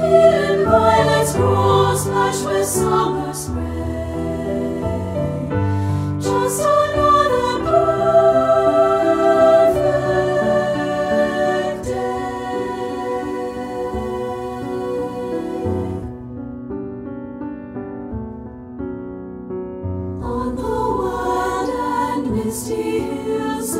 Hidden violets grow, splashed with summer spray. Just another perfect day. On the wild and misty hillside,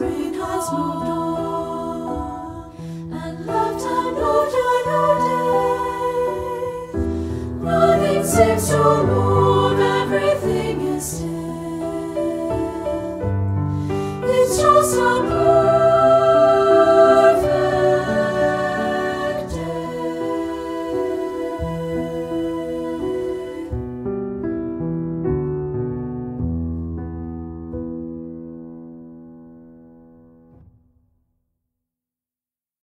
spring has moved on and left day. Nothing seems to move, everything is still. It's just a